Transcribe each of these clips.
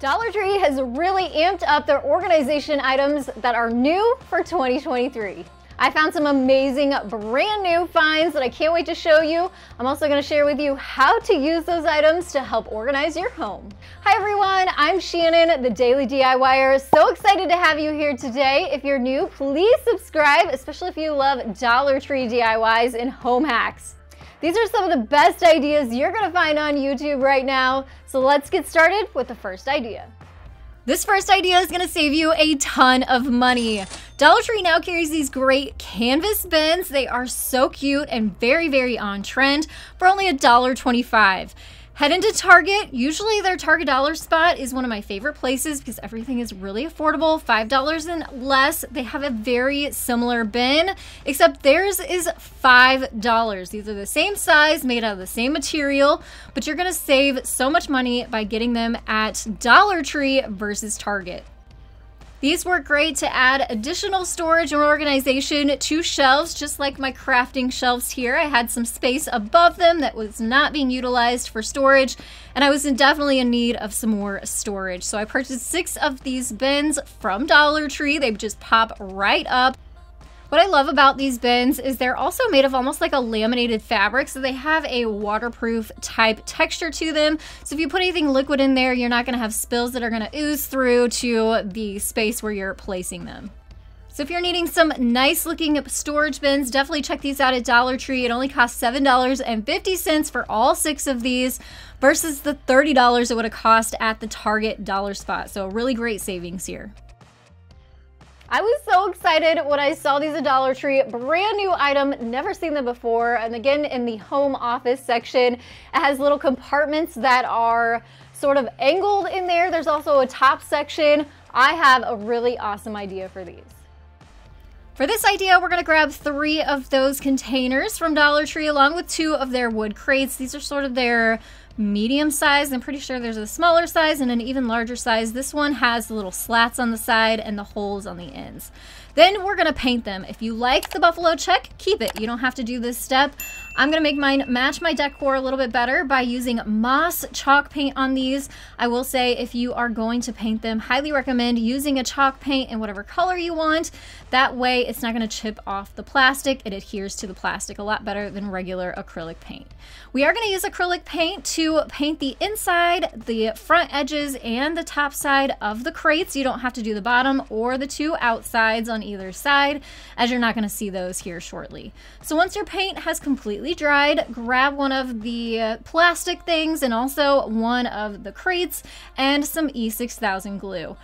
Dollar Tree has really amped up their organization items that are new for 2023. I found some amazing brand new finds that I can't wait to show you. I'm also gonna share with you how to use those items to help organize your home. Hi everyone, I'm Shannon, the Daily DIYer. So excited to have you here today. If you're new, please subscribe, especially if you love Dollar Tree DIYs and home hacks. These are some of the best ideas you're gonna find on YouTube right now. So let's get started with the first idea. This first idea is gonna save you a ton of money. Dollar Tree now carries these great canvas bins. They are so cute and very, very on trend for only $1.25. Head into Target. Usually their Target dollar spot is one of my favorite places because everything is really affordable, $5 and less. They have a very similar bin, except theirs is $5. These are the same size, made out of the same material, but you're gonna save so much money by getting them at Dollar Tree versus Target. These work great to add additional storage and organization to shelves, just like my crafting shelves here. I had some space above them that was not being utilized for storage, and I was in definitely in need of some more storage. So I purchased six of these bins from Dollar Tree. They just pop right up. What I love about these bins is they're also made of almost like a laminated fabric, so they have a waterproof type texture to them. So if you put anything liquid in there, you're not gonna have spills that are gonna ooze through to the space where you're placing them. So if you're needing some nice looking storage bins, definitely check these out at Dollar Tree. It only costs $7.50 for all six of these versus the $30 it would have cost at the Target dollar spot. So really great savings here. I was so excited when I saw these at Dollar Tree. Brand new item, never seen them before. And again, in the home office section, it has little compartments that are sort of angled in there. There's also a top section. I have a really awesome idea for these. For this idea, we're gonna grab three of those containers from Dollar Tree along with two of their wood crates. These are sort of their medium size. I'm pretty sure there's a smaller size and an even larger size. This one has the little slats on the side and the holes on the ends. Then we're gonna paint them. If you like the buffalo check, keep it. You don't have to do this step. I'm gonna make mine match my decor a little bit better by using moss chalk paint on these. I will say if you are going to paint them, highly recommend using a chalk paint in whatever color you want. That way it's not gonna chip off the plastic. It adheres to the plastic a lot better than regular acrylic paint. We are gonna use acrylic paint to paint the inside, the front edges, and the top side of the crates. You don't have to do the bottom or the two outsides on either side, as you're not gonna see those here shortly. So once your paint has completely completely dried, grab one of the uh, plastic things and also one of the crates and some E6000 glue.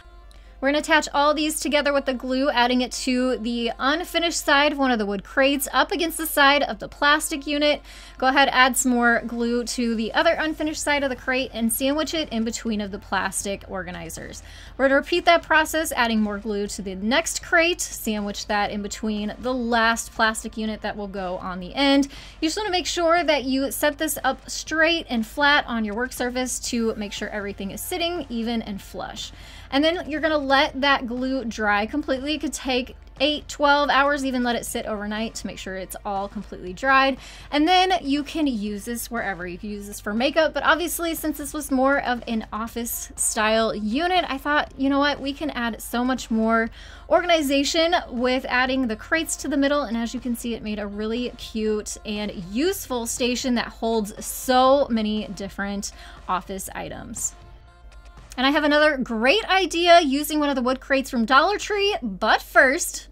We're to attach all these together with the glue, adding it to the unfinished side of one of the wood crates up against the side of the plastic unit. Go ahead, add some more glue to the other unfinished side of the crate and sandwich it in between of the plastic organizers. We're to repeat that process, adding more glue to the next crate, sandwich that in between the last plastic unit that will go on the end. You just want to make sure that you set this up straight and flat on your work surface to make sure everything is sitting even and flush. And then you're gonna let that glue dry completely. It could take 8, 12 hours, even let it sit overnight to make sure it's all completely dried. And then you can use this wherever. You can use this for makeup, but obviously since this was more of an office style unit, I thought, you know what, we can add so much more organization with adding the crates to the middle. And as you can see, it made a really cute and useful station that holds so many different office items. And I have another great idea using one of the wood crates from Dollar Tree, but first,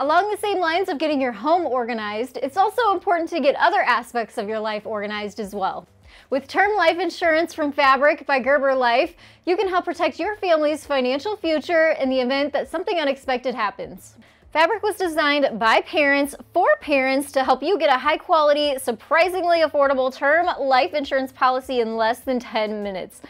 Along the same lines of getting your home organized, it's also important to get other aspects of your life organized as well. With term life insurance from Fabric by Gerber Life, you can help protect your family's financial future in the event that something unexpected happens. Fabric was designed by parents for parents to help you get a high quality, surprisingly affordable term life insurance policy in less than 10 minutes.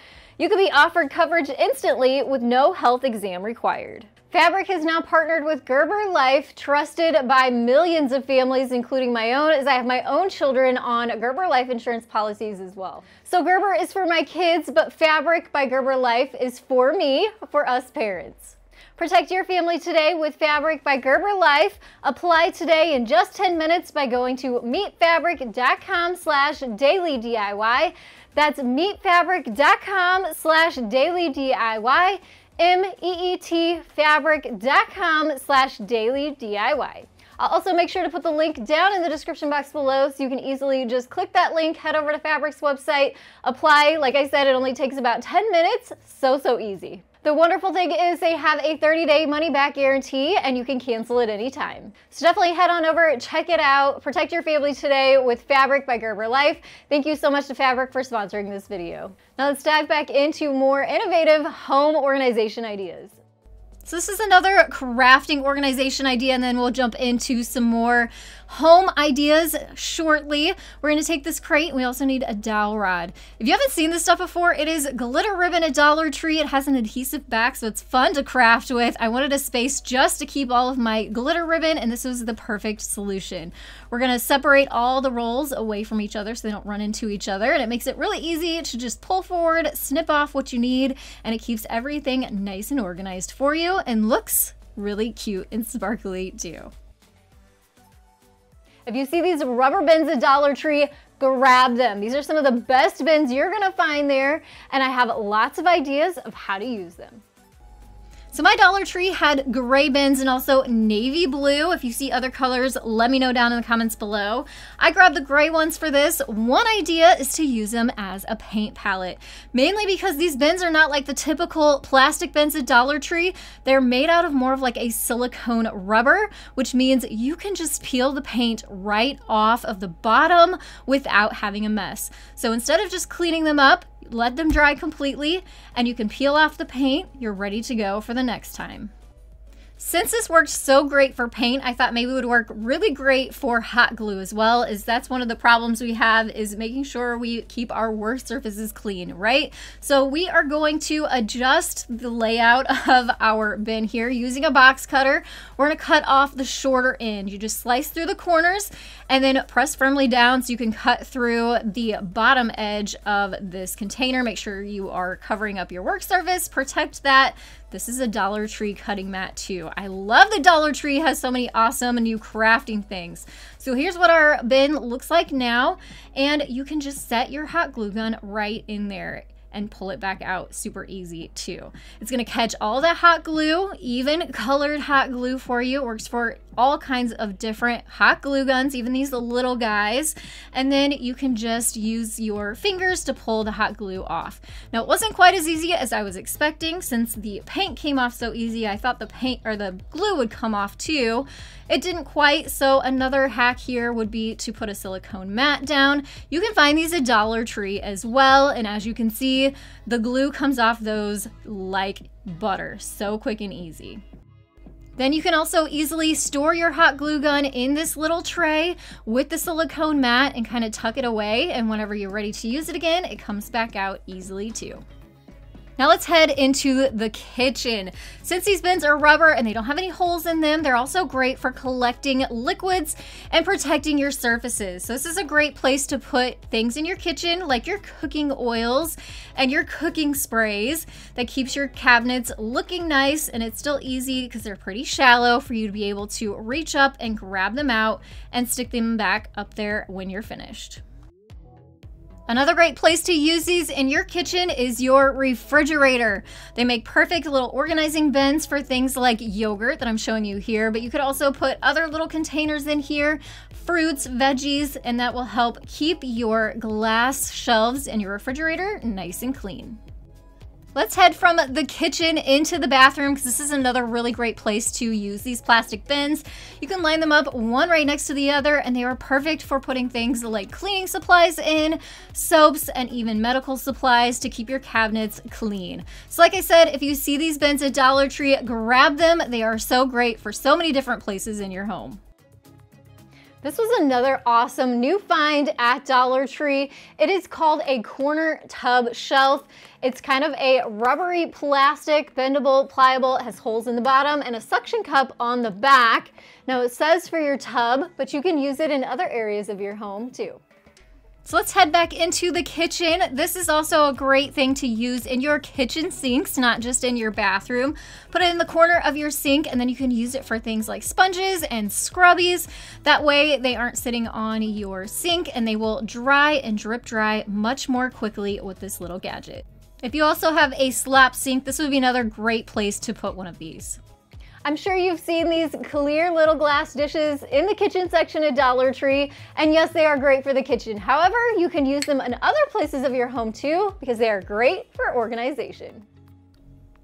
You could be offered coverage instantly with no health exam required. Fabric has now partnered with Gerber Life, trusted by millions of families, including my own, as I have my own children on Gerber Life insurance policies as well. So Gerber is for my kids, but Fabric by Gerber Life is for me, for us parents. Protect your family today with Fabric by Gerber Life. Apply today in just 10 minutes by going to meetfabric.com slash daily DIY. That's meetfabric.com slash daily DIY. M-E-E-T fabric.com slash daily DIY. I'll also make sure to put the link down in the description box below so you can easily just click that link, head over to Fabric's website, apply. Like I said, it only takes about 10 minutes. So, so easy. The wonderful thing is they have a 30-day money-back guarantee and you can cancel at any time. So definitely head on over, check it out, protect your family today with Fabric by Gerber Life. Thank you so much to Fabric for sponsoring this video. Now let's dive back into more innovative home organization ideas. So this is another crafting organization idea and then we'll jump into some more home ideas shortly. We're gonna take this crate we also need a dowel rod. If you haven't seen this stuff before, it is glitter ribbon at Dollar Tree. It has an adhesive back, so it's fun to craft with. I wanted a space just to keep all of my glitter ribbon and this was the perfect solution. We're gonna separate all the rolls away from each other so they don't run into each other and it makes it really easy to just pull forward, snip off what you need, and it keeps everything nice and organized for you and looks really cute and sparkly too. If you see these rubber bins at Dollar Tree, grab them. These are some of the best bins you're gonna find there, and I have lots of ideas of how to use them. So my Dollar Tree had gray bins and also navy blue. If you see other colors, let me know down in the comments below. I grabbed the gray ones for this. One idea is to use them as a paint palette, mainly because these bins are not like the typical plastic bins at Dollar Tree. They're made out of more of like a silicone rubber, which means you can just peel the paint right off of the bottom without having a mess. So instead of just cleaning them up, let them dry completely, and you can peel off the paint. You're ready to go for the next time. Since this worked so great for paint, I thought maybe it would work really great for hot glue as well, is that's one of the problems we have is making sure we keep our work surfaces clean, right? So we are going to adjust the layout of our bin here using a box cutter. We're gonna cut off the shorter end. You just slice through the corners and then press firmly down so you can cut through the bottom edge of this container. Make sure you are covering up your work surface, protect that this is a Dollar Tree cutting mat too. I love the Dollar Tree has so many awesome new crafting things. So here's what our bin looks like now. And you can just set your hot glue gun right in there and pull it back out super easy too. It's gonna catch all that hot glue, even colored hot glue for you. It works for all kinds of different hot glue guns, even these little guys. And then you can just use your fingers to pull the hot glue off. Now it wasn't quite as easy as I was expecting since the paint came off so easy. I thought the paint or the glue would come off too. It didn't quite, so another hack here would be to put a silicone mat down. You can find these at Dollar Tree as well, and as you can see, the glue comes off those like butter, so quick and easy. Then you can also easily store your hot glue gun in this little tray with the silicone mat and kind of tuck it away. And whenever you're ready to use it again, it comes back out easily too. Now let's head into the kitchen. Since these bins are rubber and they don't have any holes in them, they're also great for collecting liquids and protecting your surfaces. So this is a great place to put things in your kitchen like your cooking oils and your cooking sprays that keeps your cabinets looking nice and it's still easy because they're pretty shallow for you to be able to reach up and grab them out and stick them back up there when you're finished. Another great place to use these in your kitchen is your refrigerator. They make perfect little organizing bins for things like yogurt that I'm showing you here, but you could also put other little containers in here, fruits, veggies, and that will help keep your glass shelves in your refrigerator nice and clean. Let's head from the kitchen into the bathroom because this is another really great place to use these plastic bins. You can line them up one right next to the other and they are perfect for putting things like cleaning supplies in, soaps, and even medical supplies to keep your cabinets clean. So like I said, if you see these bins at Dollar Tree, grab them. They are so great for so many different places in your home. This was another awesome new find at Dollar Tree. It is called a corner tub shelf. It's kind of a rubbery plastic, bendable, pliable, it has holes in the bottom and a suction cup on the back. Now it says for your tub, but you can use it in other areas of your home too. So let's head back into the kitchen. This is also a great thing to use in your kitchen sinks, not just in your bathroom. Put it in the corner of your sink and then you can use it for things like sponges and scrubbies. That way they aren't sitting on your sink and they will dry and drip dry much more quickly with this little gadget. If you also have a slap sink, this would be another great place to put one of these. I'm sure you've seen these clear little glass dishes in the kitchen section at Dollar Tree, and yes, they are great for the kitchen. However, you can use them in other places of your home too, because they are great for organization.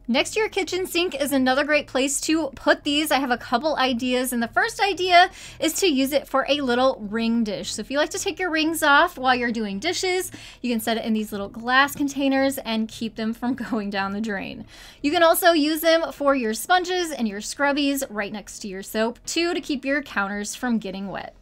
Next to your kitchen sink is another great place to put these. I have a couple ideas, and the first idea is to use it for a little ring dish. So if you like to take your rings off while you're doing dishes, you can set it in these little glass containers and keep them from going down the drain. You can also use them for your sponges and your scrubbies right next to your soap, too, to keep your counters from getting wet.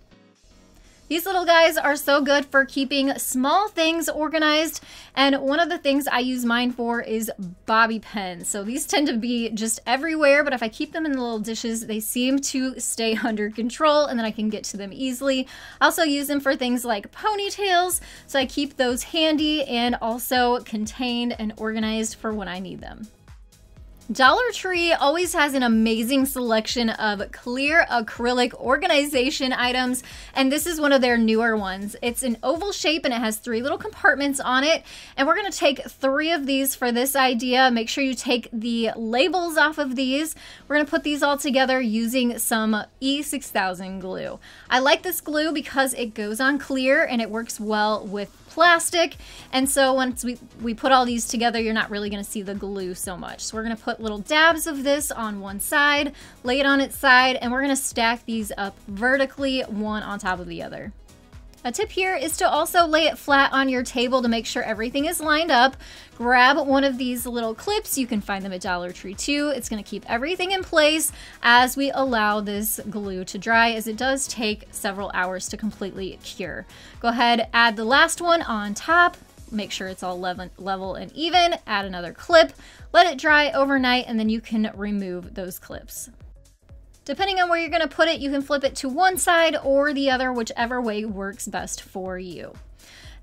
These little guys are so good for keeping small things organized. And one of the things I use mine for is bobby pins. So these tend to be just everywhere, but if I keep them in the little dishes, they seem to stay under control and then I can get to them easily. I also use them for things like ponytails. So I keep those handy and also contained and organized for when I need them. Dollar Tree always has an amazing selection of clear acrylic organization items, and this is one of their newer ones. It's an oval shape and it has three little compartments on it, and we're gonna take three of these for this idea. Make sure you take the labels off of these. We're gonna put these all together using some E6000 glue. I like this glue because it goes on clear and it works well with plastic. And so once we, we put all these together, you're not really gonna see the glue so much. So we're gonna put little dabs of this on one side, lay it on its side, and we're gonna stack these up vertically, one on top of the other. A tip here is to also lay it flat on your table to make sure everything is lined up. Grab one of these little clips. You can find them at Dollar Tree too. It's going to keep everything in place as we allow this glue to dry as it does take several hours to completely cure. Go ahead, add the last one on top. Make sure it's all level and even. Add another clip. Let it dry overnight and then you can remove those clips. Depending on where you're gonna put it, you can flip it to one side or the other, whichever way works best for you.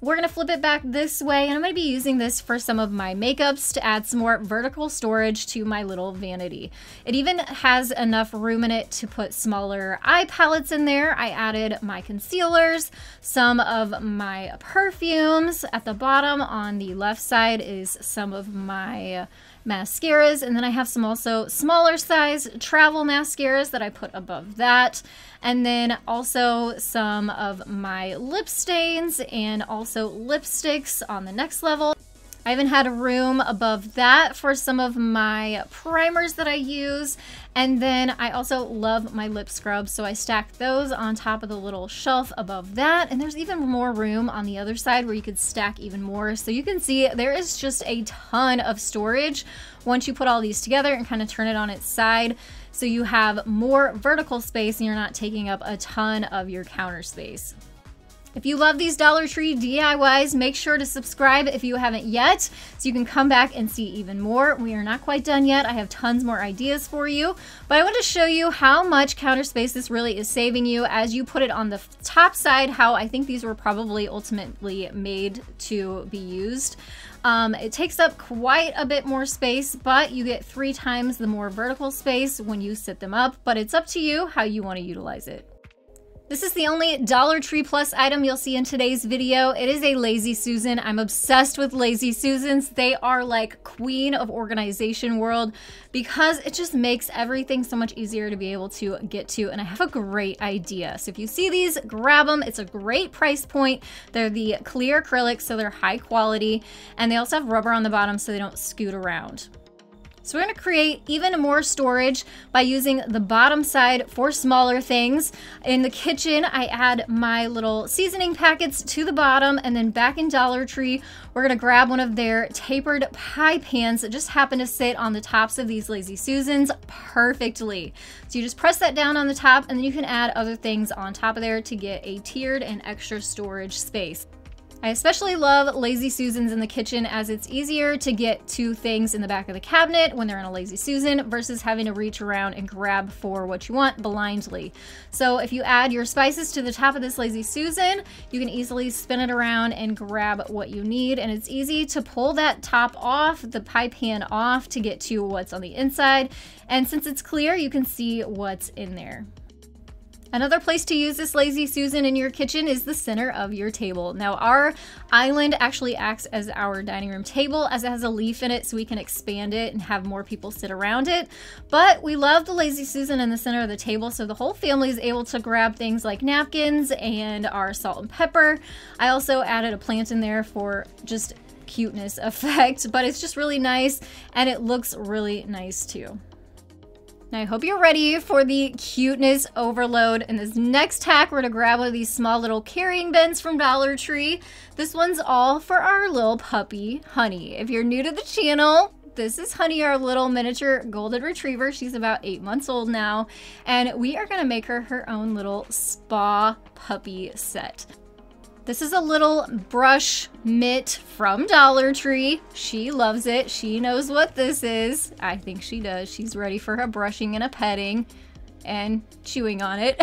We're gonna flip it back this way, and I'm gonna be using this for some of my makeups to add some more vertical storage to my little vanity. It even has enough room in it to put smaller eye palettes in there. I added my concealers, some of my perfumes. At the bottom on the left side is some of my mascaras. And then I have some also smaller size travel mascaras that I put above that. And then also some of my lip stains and also lipsticks on the next level. I even had room above that for some of my primers that I use. And then I also love my lip scrubs, so I stacked those on top of the little shelf above that. And there's even more room on the other side where you could stack even more. So you can see there is just a ton of storage once you put all these together and kind of turn it on its side. So you have more vertical space and you're not taking up a ton of your counter space. If you love these Dollar Tree DIYs, make sure to subscribe if you haven't yet so you can come back and see even more. We are not quite done yet. I have tons more ideas for you, but I want to show you how much counter space this really is saving you as you put it on the top side, how I think these were probably ultimately made to be used. Um, it takes up quite a bit more space, but you get three times the more vertical space when you sit them up, but it's up to you how you want to utilize it. This is the only Dollar Tree Plus item you'll see in today's video. It is a Lazy Susan. I'm obsessed with Lazy Susans. They are like queen of organization world because it just makes everything so much easier to be able to get to. And I have a great idea. So if you see these, grab them. It's a great price point. They're the clear acrylic, so they're high quality. And they also have rubber on the bottom so they don't scoot around. So we're gonna create even more storage by using the bottom side for smaller things. In the kitchen, I add my little seasoning packets to the bottom and then back in Dollar Tree, we're gonna grab one of their tapered pie pans that just happen to sit on the tops of these Lazy Susans perfectly. So you just press that down on the top and then you can add other things on top of there to get a tiered and extra storage space. I especially love Lazy Susans in the kitchen as it's easier to get to things in the back of the cabinet when they're in a Lazy Susan versus having to reach around and grab for what you want blindly. So if you add your spices to the top of this Lazy Susan, you can easily spin it around and grab what you need. And it's easy to pull that top off, the pie pan off to get to what's on the inside. And since it's clear, you can see what's in there. Another place to use this Lazy Susan in your kitchen is the center of your table. Now our island actually acts as our dining room table as it has a leaf in it so we can expand it and have more people sit around it. But we love the Lazy Susan in the center of the table so the whole family is able to grab things like napkins and our salt and pepper. I also added a plant in there for just cuteness effect, but it's just really nice and it looks really nice too. I hope you're ready for the cuteness overload. In this next hack, we're gonna grab one of these small little carrying bins from Dollar Tree. This one's all for our little puppy, Honey. If you're new to the channel, this is Honey, our little miniature golden retriever. She's about eight months old now, and we are gonna make her her own little spa puppy set. This is a little brush mitt from Dollar Tree. She loves it. She knows what this is. I think she does. She's ready for her brushing and a petting and chewing on it.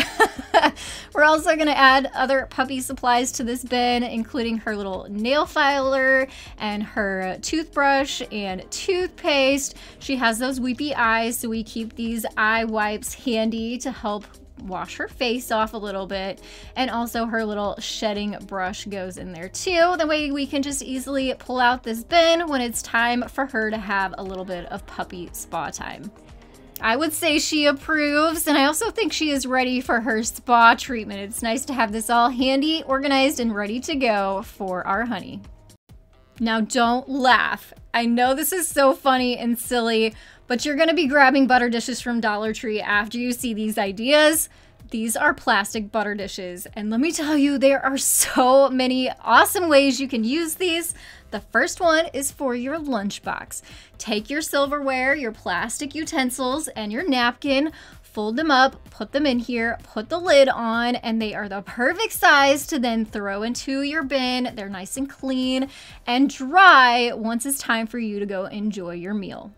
We're also going to add other puppy supplies to this bin, including her little nail filer and her toothbrush and toothpaste. She has those weepy eyes, so we keep these eye wipes handy to help wash her face off a little bit. And also her little shedding brush goes in there too. That way we can just easily pull out this bin when it's time for her to have a little bit of puppy spa time. I would say she approves, and I also think she is ready for her spa treatment. It's nice to have this all handy, organized, and ready to go for our honey. Now don't laugh. I know this is so funny and silly, but you're gonna be grabbing butter dishes from Dollar Tree after you see these ideas. These are plastic butter dishes, and let me tell you, there are so many awesome ways you can use these. The first one is for your lunchbox. Take your silverware, your plastic utensils, and your napkin, fold them up, put them in here, put the lid on, and they are the perfect size to then throw into your bin. They're nice and clean and dry once it's time for you to go enjoy your meal.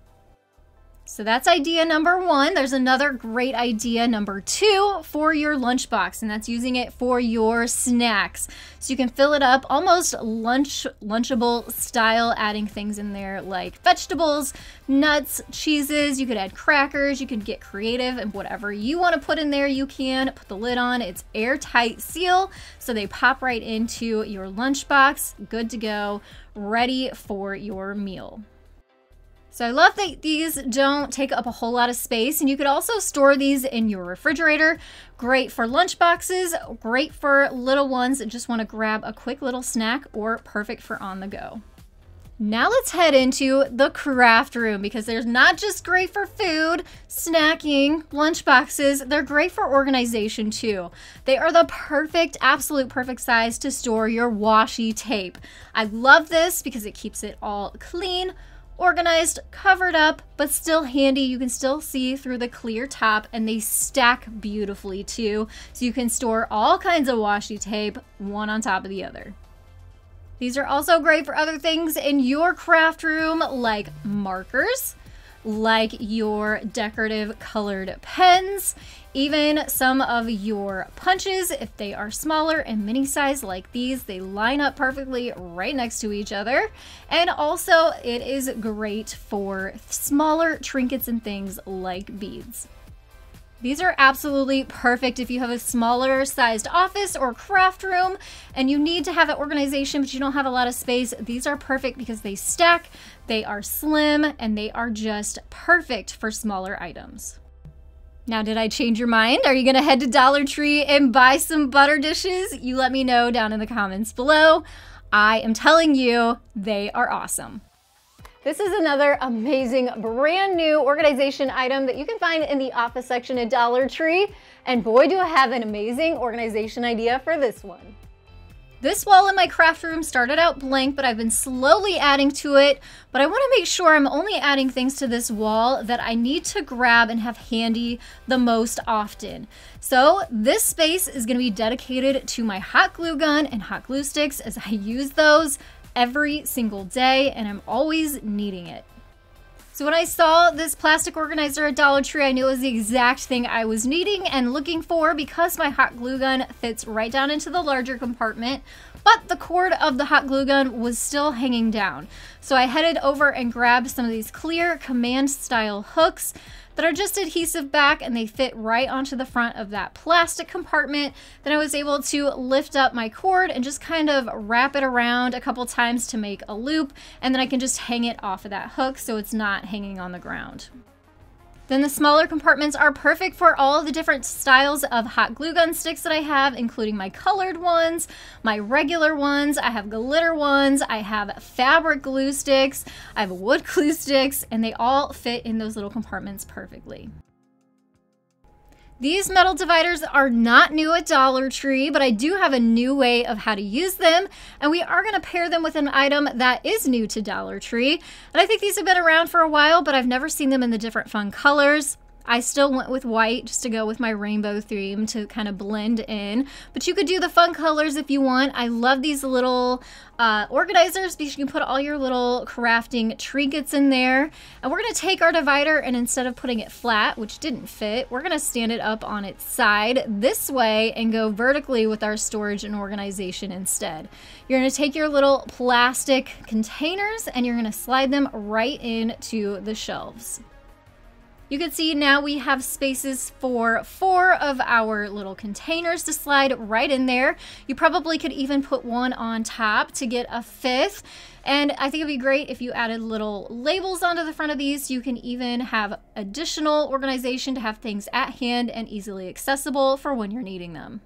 So that's idea number one. There's another great idea, number two, for your lunchbox, and that's using it for your snacks. So you can fill it up almost lunch lunchable style, adding things in there like vegetables, nuts, cheeses. You could add crackers. You could get creative and whatever you want to put in there, you can. Put the lid on. It's airtight seal, so they pop right into your lunchbox. Good to go, ready for your meal. So I love that these don't take up a whole lot of space and you could also store these in your refrigerator. Great for lunch boxes, great for little ones that just want to grab a quick little snack or perfect for on the go. Now let's head into the craft room because there's not just great for food, snacking, lunch boxes, they're great for organization too. They are the perfect, absolute perfect size to store your washi tape. I love this because it keeps it all clean, organized, covered up, but still handy. You can still see through the clear top and they stack beautifully too. So you can store all kinds of washi tape, one on top of the other. These are also great for other things in your craft room like markers, like your decorative colored pens, even some of your punches, if they are smaller and mini size like these, they line up perfectly right next to each other. And also it is great for smaller trinkets and things like beads. These are absolutely perfect if you have a smaller sized office or craft room and you need to have that organization but you don't have a lot of space. These are perfect because they stack, they are slim, and they are just perfect for smaller items. Now, did I change your mind? Are you gonna head to Dollar Tree and buy some butter dishes? You let me know down in the comments below. I am telling you, they are awesome. This is another amazing brand new organization item that you can find in the office section at Dollar Tree. And boy, do I have an amazing organization idea for this one. This wall in my craft room started out blank, but I've been slowly adding to it. But I want to make sure I'm only adding things to this wall that I need to grab and have handy the most often. So this space is going to be dedicated to my hot glue gun and hot glue sticks as I use those every single day and I'm always needing it. So when I saw this plastic organizer at Dollar Tree, I knew it was the exact thing I was needing and looking for because my hot glue gun fits right down into the larger compartment, but the cord of the hot glue gun was still hanging down. So I headed over and grabbed some of these clear command style hooks that are just adhesive back and they fit right onto the front of that plastic compartment. Then I was able to lift up my cord and just kind of wrap it around a couple times to make a loop and then I can just hang it off of that hook so it's not hanging on the ground. Then the smaller compartments are perfect for all the different styles of hot glue gun sticks that I have, including my colored ones, my regular ones, I have glitter ones, I have fabric glue sticks, I have wood glue sticks, and they all fit in those little compartments perfectly. These metal dividers are not new at Dollar Tree, but I do have a new way of how to use them, and we are going to pair them with an item that is new to Dollar Tree. And I think these have been around for a while, but I've never seen them in the different fun colors. I still went with white just to go with my rainbow theme to kind of blend in. But you could do the fun colors if you want. I love these little uh, organizers because you can put all your little crafting trinkets in there. And we're going to take our divider and instead of putting it flat, which didn't fit, we're going to stand it up on its side this way and go vertically with our storage and organization instead. You're going to take your little plastic containers and you're going to slide them right into the shelves. You can see now we have spaces for four of our little containers to slide right in there. You probably could even put one on top to get a fifth. And I think it'd be great if you added little labels onto the front of these. You can even have additional organization to have things at hand and easily accessible for when you're needing them.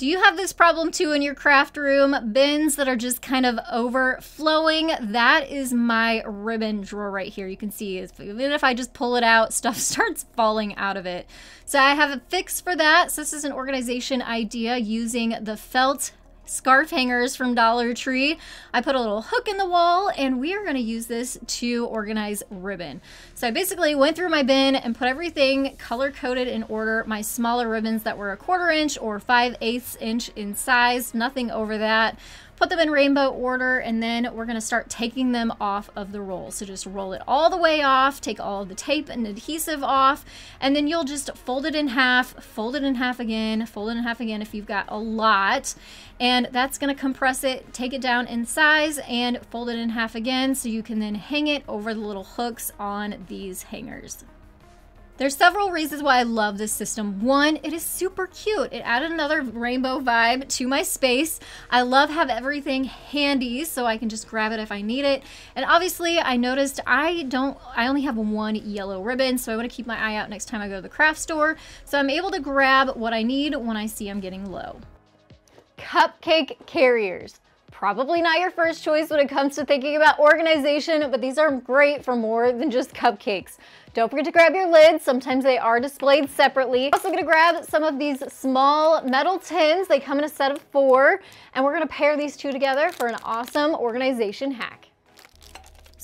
Do you have this problem too in your craft room? Bins that are just kind of overflowing? That is my ribbon drawer right here. You can see even if I just pull it out, stuff starts falling out of it. So I have a fix for that. So this is an organization idea using the felt scarf hangers from Dollar Tree. I put a little hook in the wall and we are going to use this to organize ribbon. So I basically went through my bin and put everything color coded in order. My smaller ribbons that were a quarter inch or 5 eighths inch in size, nothing over that put them in rainbow order, and then we're gonna start taking them off of the roll. So just roll it all the way off, take all the tape and adhesive off, and then you'll just fold it in half, fold it in half again, fold it in half again if you've got a lot, and that's gonna compress it, take it down in size, and fold it in half again so you can then hang it over the little hooks on these hangers. There's several reasons why I love this system. One, it is super cute. It added another rainbow vibe to my space. I love have everything handy so I can just grab it if I need it. And obviously I noticed I don't, I only have one yellow ribbon, so I want to keep my eye out next time I go to the craft store. So I'm able to grab what I need when I see I'm getting low. Cupcake carriers probably not your first choice when it comes to thinking about organization, but these are great for more than just cupcakes. Don't forget to grab your lids. Sometimes they are displayed separately. Also gonna grab some of these small metal tins. They come in a set of four, and we're gonna pair these two together for an awesome organization hack.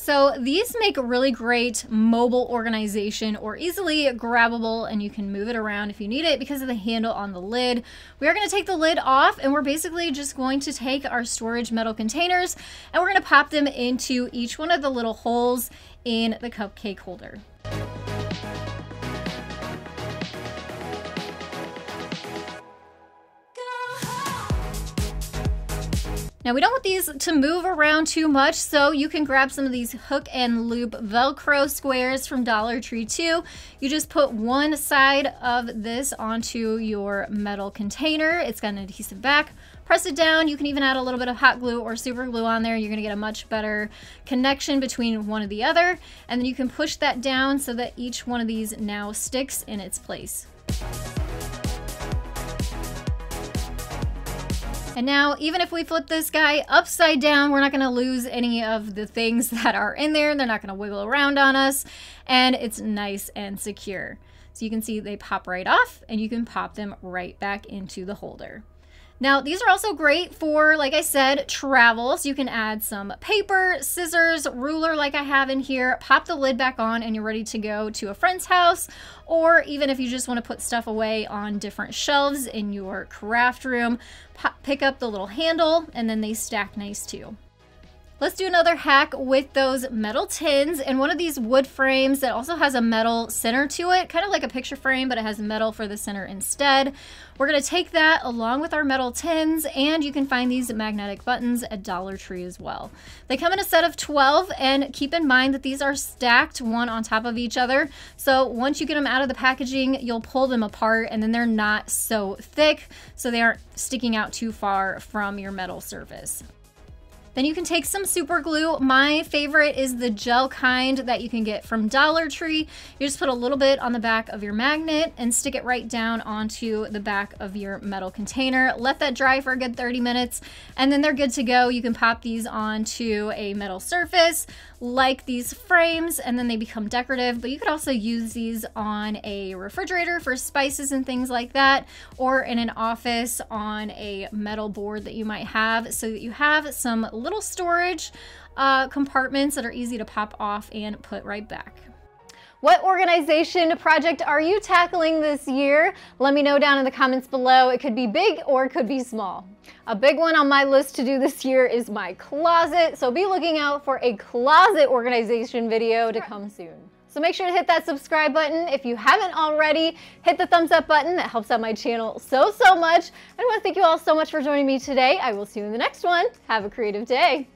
So these make really great mobile organization or easily grabbable and you can move it around if you need it because of the handle on the lid. We are going to take the lid off and we're basically just going to take our storage metal containers and we're going to pop them into each one of the little holes in the cupcake holder. Now we don't want these to move around too much, so you can grab some of these hook and loop Velcro squares from Dollar Tree too. You just put one side of this onto your metal container. It's got an adhesive back. Press it down. You can even add a little bit of hot glue or super glue on there. You're gonna get a much better connection between one and the other. And then you can push that down so that each one of these now sticks in its place. And now, even if we flip this guy upside down, we're not gonna lose any of the things that are in there. They're not gonna wiggle around on us. And it's nice and secure. So you can see they pop right off and you can pop them right back into the holder. Now, these are also great for, like I said, travel. So you can add some paper, scissors, ruler like I have in here, pop the lid back on and you're ready to go to a friend's house. Or even if you just want to put stuff away on different shelves in your craft room, pick up the little handle and then they stack nice too. Let's do another hack with those metal tins and one of these wood frames that also has a metal center to it, kind of like a picture frame, but it has metal for the center instead. We're gonna take that along with our metal tins and you can find these magnetic buttons at Dollar Tree as well. They come in a set of 12 and keep in mind that these are stacked one on top of each other. So once you get them out of the packaging, you'll pull them apart and then they're not so thick, so they aren't sticking out too far from your metal surface. Then you can take some super glue. My favorite is the gel kind that you can get from Dollar Tree. You just put a little bit on the back of your magnet and stick it right down onto the back of your metal container. Let that dry for a good 30 minutes and then they're good to go. You can pop these onto a metal surface like these frames and then they become decorative, but you could also use these on a refrigerator for spices and things like that, or in an office on a metal board that you might have so that you have some little storage uh, compartments that are easy to pop off and put right back. What organization project are you tackling this year? Let me know down in the comments below. It could be big or it could be small. A big one on my list to do this year is my closet, so be looking out for a closet organization video to come soon. So make sure to hit that subscribe button. If you haven't already, hit the thumbs up button. That helps out my channel so, so much. I want to thank you all so much for joining me today. I will see you in the next one. Have a creative day.